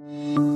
Mm-hmm.